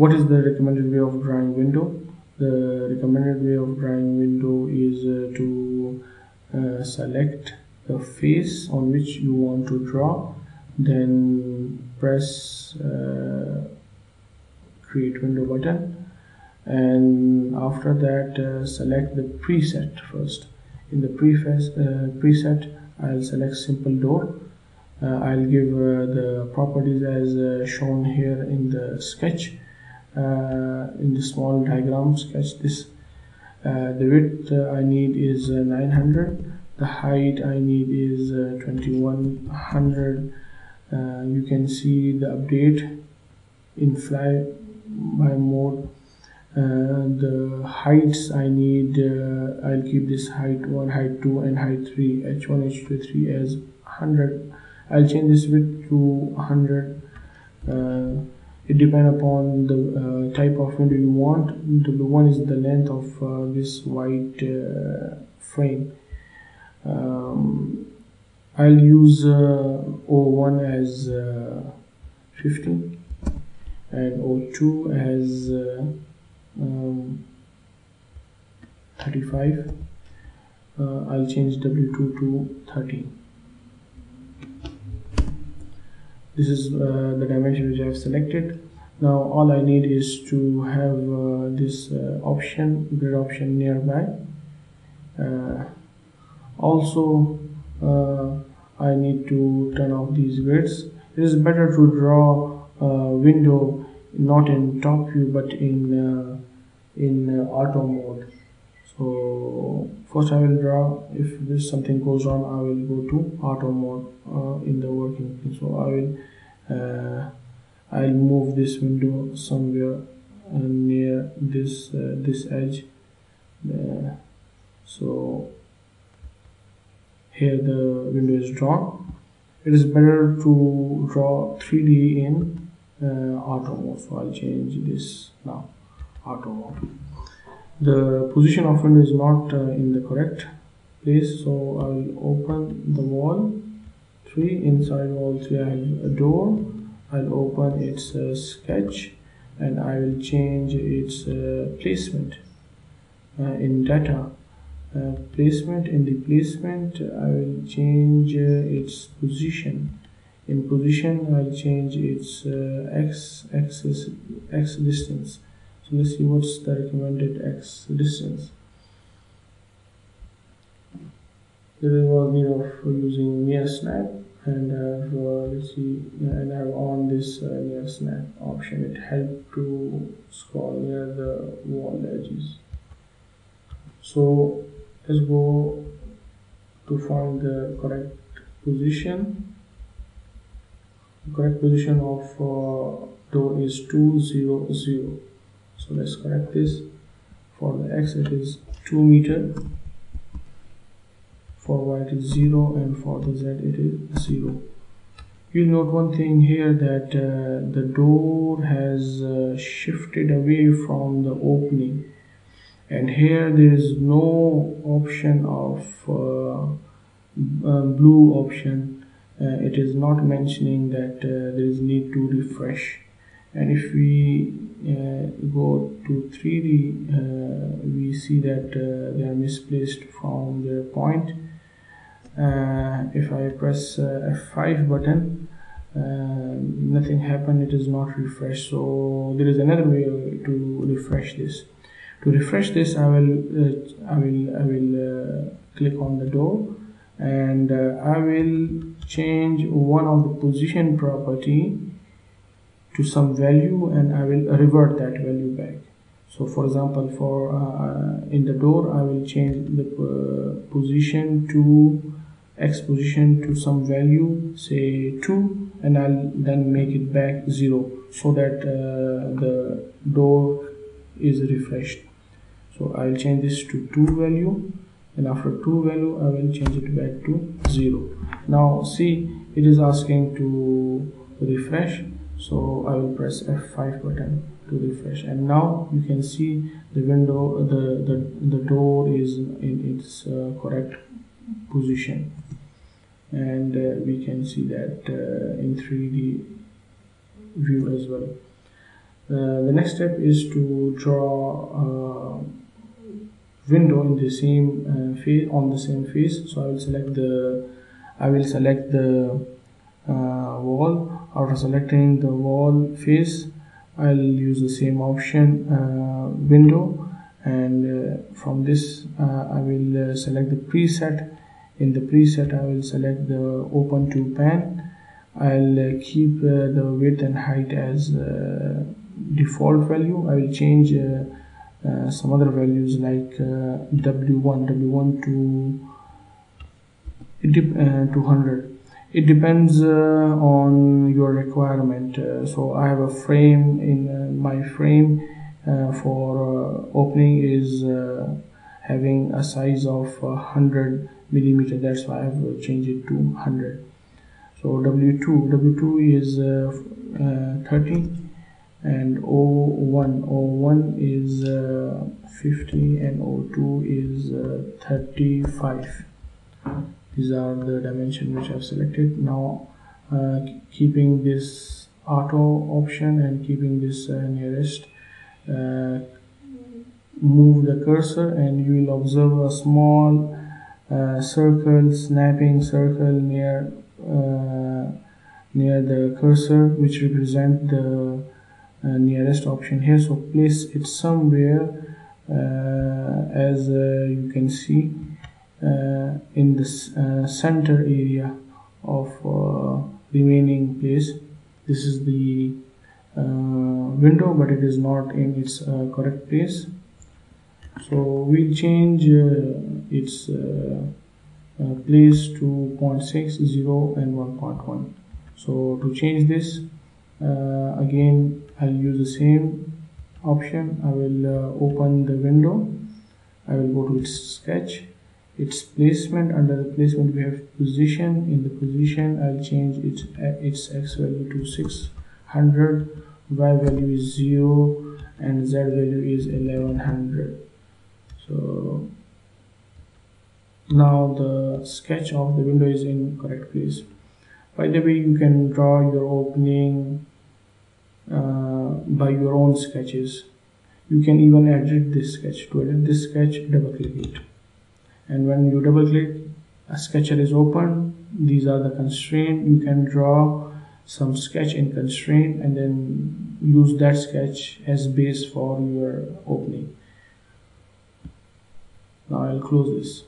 what is the recommended way of drawing window? The recommended way of drawing window is uh, to uh, select the face on which you want to draw then press uh, create window button and after that uh, select the preset first. In the uh, preset I'll select simple door. Uh, I'll give the properties as shown here in the sketch in the small diagram sketch this. Uh, the width I need is 900 the height I need is 2100 you can see the update in fly by mode. Uh, the heights I need uh, I'll keep this height 1 height 2 and height 3 h1 h2 3 as 100 I'll change this width to 100 uh, it depends upon the uh, type of window you want. The one is the length of uh, this white frame. Um, I'll use O1 as 15 and O2 as um, 35 uh, I'll change W2 to 30 this is uh, the dimension which I have selected. Now all I need is to have uh, this uh, option grid option nearby. Uh, also uh, I need to turn off these grids. It is better to draw a window not in top view but in in auto mode so first I will draw if this something goes wrong I will go to auto mode uh, in the working so I will uh, I'll move this window somewhere uh, near this uh, this edge uh, so here the window is drawn. It is better to draw 3d in auto mode. So I'll change this now auto mode the position of window is not uh, in the correct place so I will open the wall. 3 inside wall 3 I have a door. I'll open its uh, sketch and I will change its uh, placement. Uh, in data uh, placement in the placement I will change uh, its position. In position I'll change its x axis x distance let's see what's the recommended x distance. There was need of using near snap and have uh, let's see and I've on this uh, near snap option. It helped to scroll near the wall edges. So let's go to find the correct position. The correct position of uh, door is 200 so let's correct this for the x it is 2 meter. For y it is 0 and for the z it is 0 you'll note one thing here that uh, the door has uh, shifted away from the opening. And here there is no option of uh, uh blue option. Uh, it is not mentioning that uh, there is need to refresh. And if we go to 3D uh, we see that uh, they are misplaced from their point. If I press F5 button nothing happened it is not refreshed. So there is another way to refresh this. To refresh this I will uh, I will I will uh, click on the door and uh, I will change one of the position property to some value and I will revert that value back. So for example for uh, in the door I will change the uh, position to x position to some value say 2 and I'll then make it back 0 so that uh, the door is refreshed. So I'll change this to 2 value and after 2 value I will change it back to 0 now see it is asking to refresh so I will press F5 button to refresh. And now you can see the window the the, the door is in its uh, correct position. And uh, we can see that uh, in 3d view as well. Uh, the next step is to draw a window in the same uh, face on the same face. So I will select the I will select the uh, wall after selecting the wall face I'll use the same option uh, window. And uh, from this uh, I will select the preset. In the preset I will select the Open 2-pane. I'll keep the width and height as default value. I will change uh, some other values like uh, w1 w1 to uh, 200 it depends uh, on your requirement. Uh, so I have a frame in my frame for opening is having a size of 100 millimeter. That's why I've changed it to 100 so w2 w2 is 30 and O1 O1 is uh, 50 and O2 is uh, 35 these are the dimension which I've selected. Now uh, keeping this auto option and keeping this uh, nearest uh, move the cursor and you will observe a small uh, circle snapping circle near near the cursor which represent the uh, nearest option here. So place it somewhere uh, as uh, you can see Uh, in the uh, center area of uh, remaining place. This is the window but it is not in its correct place. So we'll change its uh, place to 0.6 0 and 1.1 so to change this uh, again I'll use the same option. I will uh, open the window. I will go to its sketch its placement under the placement we have position. In the position I'll change its its x value to 600 y value is 0 and z value is 1100 so now the sketch of the window is in correct place. By the way you can draw your opening uh, by your own sketches. You can even edit this sketch. To edit this sketch double click it and when you double click a sketcher is open. These are the constraint. You can draw some sketch in constraint and then use that sketch as base for your opening. Now I'll close this.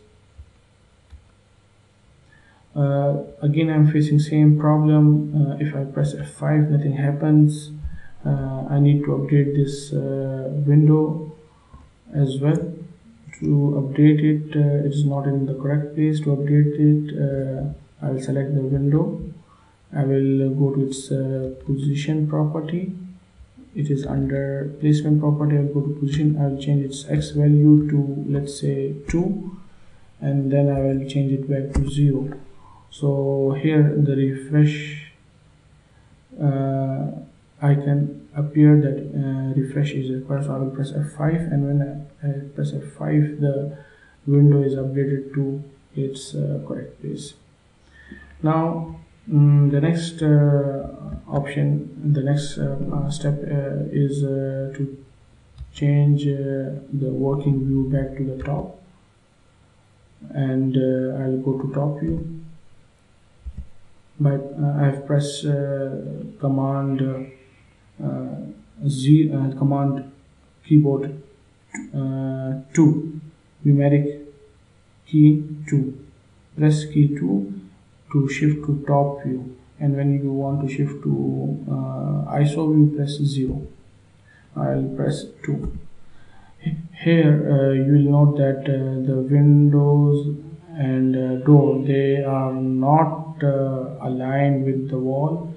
Uh, again I'm facing same problem. Uh, if I press F5 nothing happens. Uh, I need to update this uh, window as well to update it uh, it is not in the correct place. To update it I will select the window. I will go to its position property. It is under placement property. I'll go to position. I'll change its X value to let's say 2 and then I will change it back to 0 so here the refresh uh, icon appear that uh, refresh is required so I will press F5 and when I, I press F5 the window is updated to its uh, correct place. Now um, the next uh, option the next uh, uh, step uh, is to change the working view back to the top. And I'll go to top view. But I've pressed command uh, Z uh, command keyboard uh, 2 numeric key 2 press key 2 to shift to top view. And when you want to shift to uh, ISO view press 0 I'll press 2 here uh, you will note that uh, the windows and door they are not aligned with the wall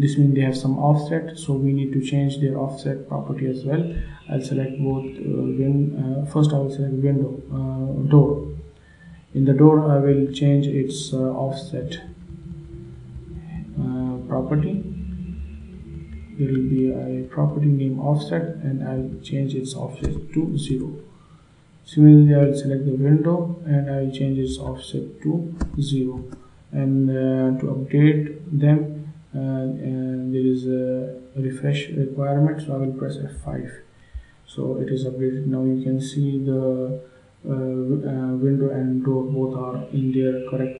this means they have some offset so we need to change their offset property as well. I'll select both uh, win, uh, first I will select window uh, door. In the door I will change its uh, offset uh, property. There will be a property name offset and I'll change its offset to 0 similarly I will select the window and I will change its offset to 0 and uh, to update them and there is a refresh requirement so I will press F5 so it is updated now you can see the uh, uh, window and door both are in their correct